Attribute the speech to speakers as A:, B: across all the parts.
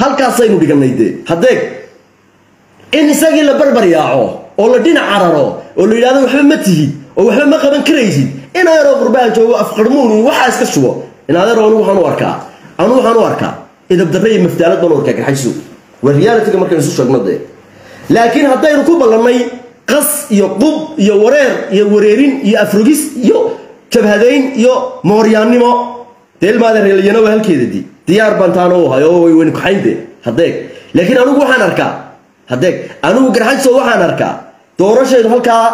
A: halkaasaynu dhiganay haddeeg in isagii la barbar yaaco oo la dhinac cararo oo la yidhahdo waxba ma tihid oo waxba ma qaban karaysid in adeeroo qurbaha joogo afqarmuun waxaa iska shubo in adeero anigu waxaan u arkaa. Anigu waxaan u arkaa. Idabdarre iyo baan u arkaa garxayso waa realitiga markaynu isu sheegno dee. Laakiin haddaynu ku ballannay qas iyo qub iyo wareer iyo wareerin iyo afrogis iyo jabhadayn iyo mooryaannimo. Dee ilmaada reelyana waa halkeeda di. Diyaar baan taana u hayo weyni kuxaynte haddeeg. Laakiin anigu waxaan arkaa. Haddeeg. Anigu garxajso waxaan arkaa. Doorashaynu halkaa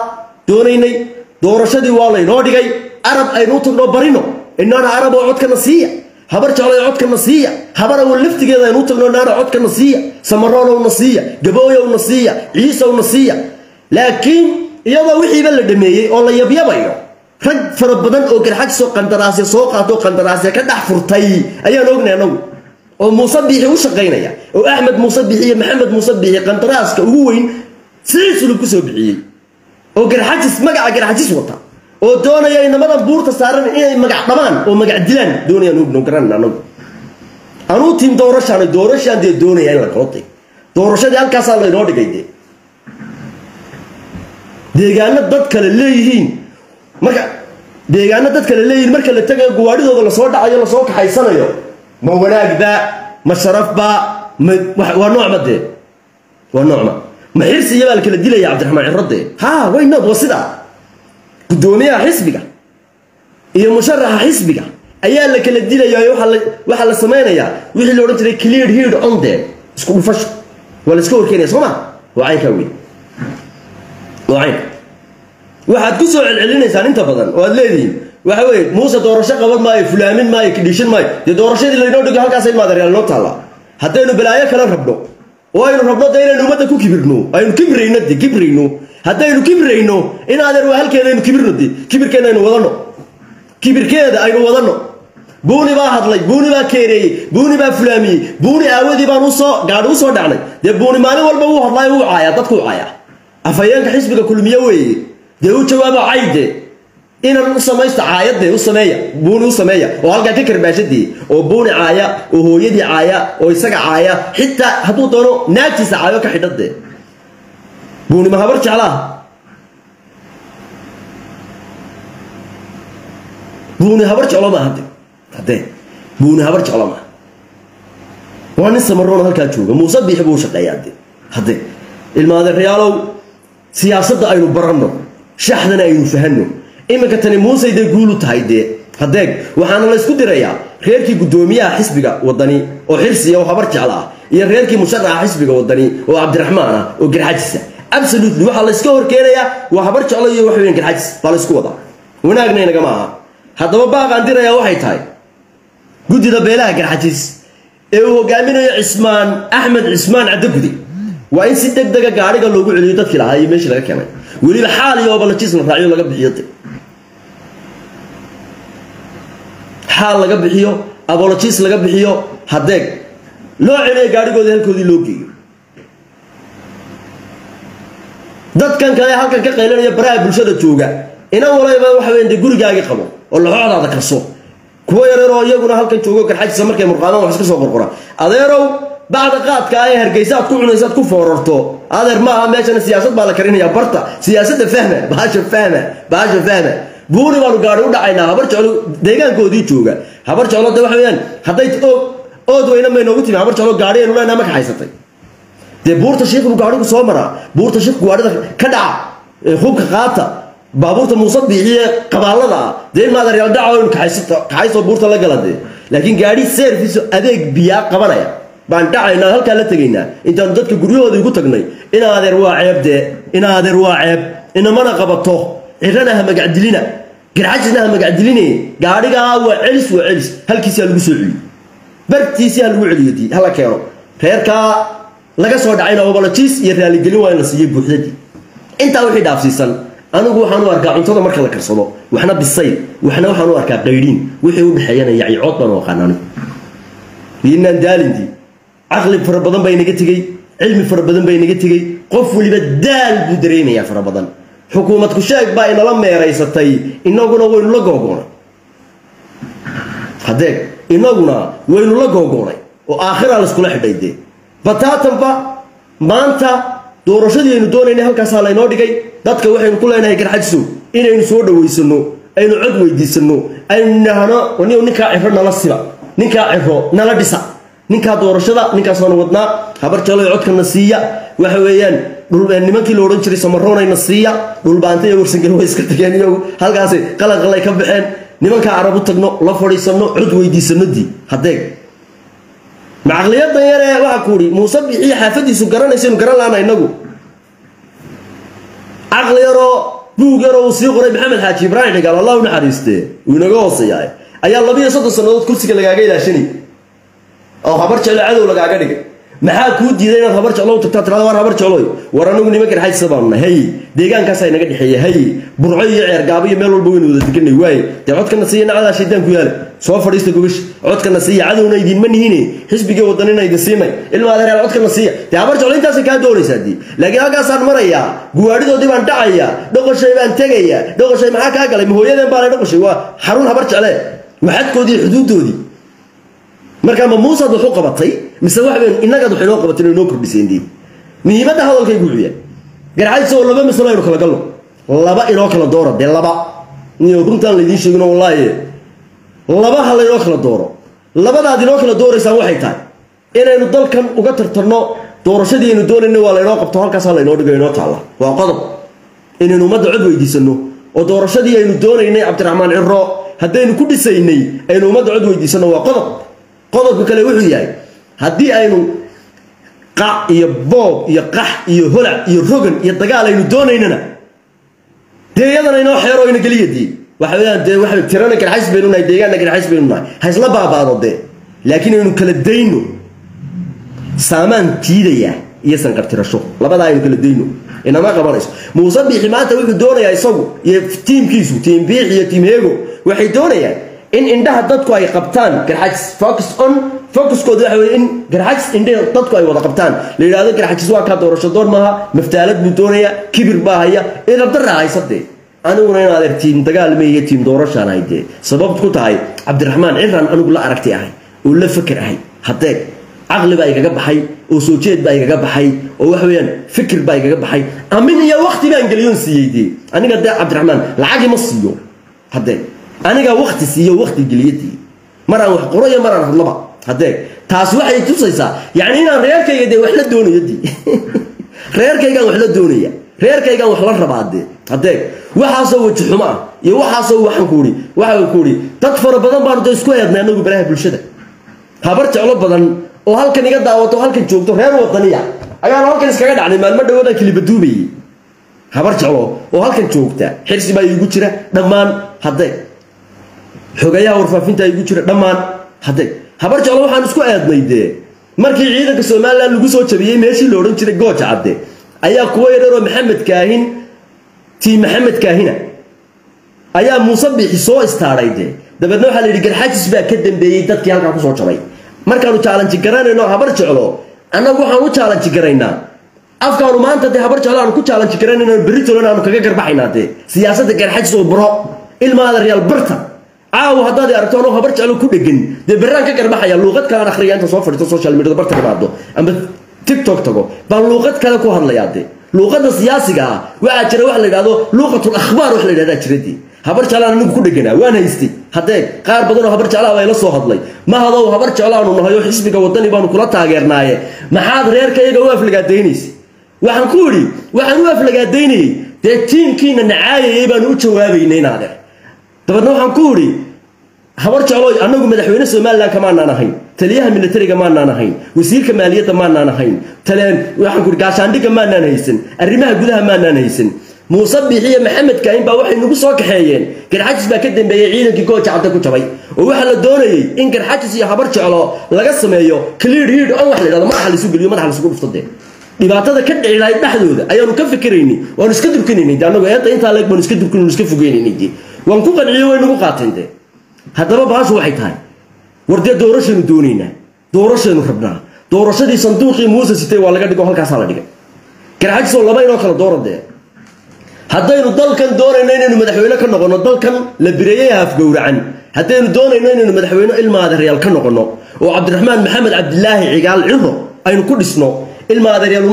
A: doonaynay. Doorashadii waa laynoo dhigay. Arab aynu u tagno barino. Inaana arab oo codkana siiya. Habar jeclay codkana siiya. Habar awal laftigeeda aynu u tagno inaana codkana siiya. Samaroolowna siiya. Gabooyowna siiya. Ciisowna siiya laakiin iyadoo wixiiba la dhameeyey oo la yabyabayo rag fara badan oo garxajso qandaraasya soo qaato qandaraasya ka dhex furtay ayaan ognay anagu oo muuse biixi u shaqaynaya oo axmed muuse biixi iyo maxamed muuse biixi qandaraaska ugu weyn siciid sulub ku bixiyey oo garxajis magaca garxajis wata oo doonaya inamadan buurta saaran inay magac dhabaan oo magac dilaan doonayaan ogno garan anagu anuu tiim doorashaan doorashaan dee doonaya in la kala tay doorashadii halkaasaa laynoo dhigay dee deegaano dad kale leeyihiin. Marka deegaano dad kale leeyihiin marka la tagayo gawaadhidooda la soo dhacayo la soo kaxaysanayo ma wanaagba ma sharafba ma waa noocma dee? Waa noocma ma. Xirsi iyabaa la kala dilaya cabdiraxmaan cirro dee? Ha way nood waa sidaa. Guddoomiyaha xisbiga iyo musharaxa xisbiga ayaa la kala dilaya waxaa la samaynayaa wixii la odhan jiray clear heard on there isku dhufasho. Waa la iska horkeenaya soo ma? Waa caynkaa wey caynka waxaad ku soo celcelinaysaan inta badan oo aad leedihiin. Waxa weeye muuse doorasho qaban maayo fulaamin maayo kidhishin maayo. Dee doorashadii laynoo dhigo halkaas in maadareal noo taalla. Haddaynu balaayo kale rabno oo aynu rabno de inaynu ummadda ku kibirno aynu kibrayno de kibrayno haddaynu kibrayno in adeer waa halkeeda aynu kibirno de kibirkeena aynu wadano. Kibirkeeda aynu wadano. Buuni baa hadlay buuni baa keereeyey buuni baa fulaamiyey buuni aawadii baan u soo gaadhi u soo dhacnay dee buuni maalin walba wuu hadlaayo wuu caayaa dadku caaya afhayeenka xisbiga kulmiye weeye dee u jawaabo cayde. Inan u samaysto caayade u sameeya buuni u sameeya oo halkaa ka karbaashadii oo buuni caaya oo hooyadii caaya oo isaga caaya xitaa hadduu doono naagtiisa caayo ka xidhade buuni ma habar jeclaa? Buuni habar jeclo ma hade hadee buuni habar jeclo ma waa nin samaroona halkaa jooga. Muuse biixi buu shaqeeyaa de hadee ilmaadeeryaalow siyaasadda aynu baranno shaxdana aynu fahanno. Iminka tani muusey dee guulu tahay dee. Hadeeg waxaana la ysku dirayaa reerkii guddoomiyaha xisbiga wadani oo xirsiya oo habar jecla ah iyo reerkii musharaxa xisbiga wadani oo cabdiraxmaan ah oo garxajisa. Absolutely waxaa layska horkeenayaa waa habar jeclo iyo wax weyn garxajis baa laysku wadaa wanaagna inagama aha haddaba baaqaan dirayaa waxay tahay. Guddida beelaha garxajis ee uu hogaaminayo cismaan axmed cismaan caddagude waa in si deg dega gaadhiga loogu celiyo dadkii lahaa iyo meeshii laga keenay weliba xaal iyo obalajiisna raacyo laga bixiyo xaal laga bixiyo abolojiis laga bixiyo hadeeg loo celiyo gaadhigooda halkoodii loo geeyo dadkan kale halkan ka qaylanaya baraha bulshada jooga inan walayba waxa weyn dee gurigaagii qabo oo laxoodaada karso kuwa yareeroo iyaguna halkan joogo garxajisa markay murqaamaan wax iska soo qorqora adeerow bacda qaadka ee hargeysa ku cunayso aad ku foorarto. Adeer maaha meeshana siyaasad baa la karinaya barta. Siyaasadda fahma baasha fahma baasha fahma buuni baanu gaari u dhacaynaa habar jeclo deegaankoodii jooga. Habar jeclo de waxa weeyaan hadday ood weyna may noogu timi habar jeclo gaari aynu leenaha ma kaxaysatay dee buurta shiikh buu gaadhigu soo maraa buurta shiikh gaadhida ka dhaca hubka qaata baabuurta muuse biixiye qabaallada ah dee in maadaryaal dhaca in kaxaysto buurta la gala dee laakiin gaadhi service adeeg biyaa qabanaya baan dhacaynaa halkaa la tegaynaa. Intaanu dadka guryahoodii ugu tagnay. In adeer waa ceeb dee. In adeer ceeb. Inamana qabato. Cirana ha magacdilina. Garxajisna ha magacdiline gaadhigaa waa celis waa celis. Halkiisaa lagu soo celiyo. Bartiisii ha lagu celiyo hala keeno. Reerkaa laga soo dhacayna obolojiis iyo raaligelin waa la siiyey buuxdadii intaa wixii dhaafsiisan anigu waxaan u arkaa cuntada marka la karsado waxna bisayl waxna waxaan u arkaa qaydhiin. Wixii u dhexeeyana yacyicood baan u aqaan anigu. Daalindii caqli fara badan baa inaga tegey cilmi fara badan baa inaga tegey. Qof weliba daal buu dareemayaa fara badan. Xukuumad ku-sheeg baa inala meeraysatay inaguna waynu la googoonay. Hadeeg inaguna waynu la googoonay oo aakhira laiskula xidhay dee bataatanba maanta doorashadii aynu doonaynay halkaasaa laynoo dhigay. Dadka waxaynu ku leenahay garxajso inaynu soo dhawaysano aynu cod weydiisano aynu nidhaahno ni ninkaa ciro nala siba ninkaa ciro nala dhisa ninkaa doorashada ninkaasanu wadnaa. Habar jaloy codkana siiya. Waxa weeyaan nimankii la jiray samaroonayna siiya. Dhulbaanta iyo warsangel way iska tageen iyagu. Halkaasay qalanqalay ka baxeen. Nimankaa carab tagno la fadhiisano cod weydiisanodii hadeeg macaqliyadan yaree waxaa ku ihi muuse bixiyo xaafadiisu garanaysaynu garan laana inagu caqli yaroo buug yaroo uu sii qoray maxamed xaaji ibraahim dhigaal allah u naxariiste inaga hooseeyaa. Ayaa labiiyo soddon sannadood kursiga lagaaga ilaashanay oo habar jeclo cadow lagaaga dhigay. Maxaa kuu diiday inaad habar jeclo u tagtaa? Tirada war habar jecloy war anigu niman garxajsa baanu nahay. Hay deegaankaasaa inaga dhexeeya. Hay burco iyo ceergaabo iyo meel walba waynu wada deganay. Waaye dee codkana siiya nacadaa shaydaan ku yaale. Soo fadhiista gogash codkana siiya cadowna idiinma nihine. Xisbigii wadanina idin siinay ilma adeer codkana siiya dee habar jeclo intaasay kaa doonaysaa dii laakiin halkaasaan marayaa guwaadhidoodii baan dhacayaa dhoqoshay baan tegayaa dhoqoshay maxaa kaa galay? Mahooyadeen baanay dhoqoshay waa xarun habar jecle waxadkoodii xuduudoodii markaa ma muusaad wax u qabatay mise waxbayn innagaad wax inoo qabatay inoo kordhiseen diin muhiimadda hadalkaygu wuxuu yahay garxaysa oo laba masalo aynu kala galno. Laba inoo kala dooro dee laba. Niyo runtaan laydiin sheegino wallaahi laba ha laynoo kala dooro. Labadaad inoo kala dooraysaan waxay tahay. Inaynu dalkan uga tartarno doorashadii aynu doonayna waa laynoo qabto halkaas ha laynoo dhigo inoo taalla. Waa qodob. Inaynu ummadda cod weydiisano oo doorashadii aynu doonaynay cabdiraxmaan ciro haddaynu ku dhisaynay aynu ummadda cod weydiisano waa qodob qodobka kale wuxuu yahay haddii aynu qac iyo boob iyo qax iyo holac iyo rogan iyo dagaal aynu doonaynana dee iyadana inoo xeero ina waxa tirana garxays baynu nahay deegaanna garxays baynu nahay. Ha isla baabaado dee. Laakiin aynu kala dayno. Saamaan jiidaya iyo sanqartirasho. Labadaa aynu kala dayno. Inama qabanayso. Muuse biixi maanta wuxuu doonayaa isagu iyo tiimkiisu tiim biix iyo tiim heego waxay doonayaan in indhaha dadku ay qabtaan garxajis. Focus on focuskooda waxa weye in garxajis indhaha dadku ay wada qabtaan. La yidhahdo garxajis waa kaa doorasho door maaha maftaalad buu doonaya kibir baa haya idabdaraa haysatee aniguna in tiim dagaalma iyo tiim doorashaan ahay dee. Sababt ku tahay cabdiraxmaan ciran anigu la aragti ahay oo la faker ahay. Haddee caqli baa igaga baxay oo soo jeed baa igaga baxay oo waxa weeyaan fikir baa igaga baxay. Amin iyo wakti baan geliyoon siiyey dee. Aniga dee cabdiraxmaan lacagi ma siiyo. Haddee anigaa wakti siiyo wakti geliyadii maraan wax qoro iyo maraan hadlaba. Haddee taas waxay tusaysaa yacni inaan reerkayga dee wax la doonayo dii. Reerkaygaan wax la doonaya. Reerkaygaan wax la rabaa dee. Haddee waxaasoo weji xumo iyo waxaasoo waxaan ku waxaan ku dad fara badan baanu dee isku eednay anagu baraha bulshada. Habar jeclo badan oo halkan iga daawato halkan joogto reer wadaniya. Ayaanu halkan iskaga dhacnay maalmo dhawaadaan kilibaduubayay habar jeclo oo halkan joogta xirsi baa iigu jira dhammaan haddee xogayaha warfaafinta igu jira dhammaan. Haddee habar jeclo waxaan isku eednay dee. Markii ciidanka somalilan lagu soo jabiyey meeshii la odhan jiray gooja cadde ayaa kuwa yareeroo maxamed kaahin tii maxamed kaahina ayaa muuse biixi soo istaadhay dee. Dabeedna waxaa la yidhi garxajis baa ka dambeeyey dadkii halkaa ku soo jabay. Markaanu jaalanji garanayno habar jeclo annagu waxaan u jaalanji garaynaa. Afkaanu maanta dee habar jeclo aanu ku jaalanji garanayno beritolan aanu kaga garbaxaynaa dee. Siyaasadda garxajis oo buro ilmaada real barta caawa haddaad aragto anoo habar jeclo ku dhegan dee berraan ka garbaxaya luuqad kalean akhriya inta soo fadhiisto social media barta imaado ama tiktok tago baan luuqad kale ku hadlayaa dee. Luuqadda siyaasiga ah waxaa jira wax la yidhahdo luuqatul akhbaar wax la yidhahdaa jiradii habar jeclaan anigu ku dheganaa waan haystay. Haddee qaar badanoo habar jeclaa baa ila soo hadlay. Ma hadow habar jeclaanu nahay oo xisbiga wadani baanu kula taageernaaye. Maxaad reerkayaga u aflagaadaynaysa waxaan ku idhi waxaan u aflagaadaynayey dee tiimkiina nacaayayay baanu u jawaabaynay naadeer dabeedna waxaan ku idhi habar jeclooy annagu madaxweyne somalilan kamaanaan ahayn. Taliyaha militariga maanaan ahayn. Wasiirka maaliyadda maanaan ahayn. Taleen waxaan ku idhi gaashaandhigga maanaan haysan. Arrimaha gudaha maanaan haysan. Muuse biixi iyo maxamed kaahin baa waxay nagu soo kaxeeyeen. Garxajis baa ka dambeeyey ciidankii gooja cadda ku jabay. Oo waxaa la doonayey in garxajis iyo habar jeclo laga sameeyo clear hiid on wax la yidhahdo madaxa laysu geliyo madaxa laysugu dhufto dee dhibaatada ka dhici lahayd dhexdooda ayaanu ka fikiraynay waanu iska durkinaynay de annagu eedda intaa leeg baanu iska durkin iska fogeynaynay dee waan ku qanciyo way nagu qaateen haddaba baashu waxay tahay war dee doorashaynu doonaynaa doorashaynu rabnaa. Doorashadii sanduuqii muuse sitay waa laga dhigo halkaasaa la dhigay. Garxajisoo laba inoo kala doora dee. Haddaynu dalkan doonayno inaynu madaxweyne ka noqonno dalkan la bireeyey hafgowracan haddaynu doonayno inaynu madaxweyne ilmaadeeryaal ka noqonno oo cabdiraxmaan maxamed cabdilaahi cigaal ciro aynu ku dhisno ilmaadeeryaal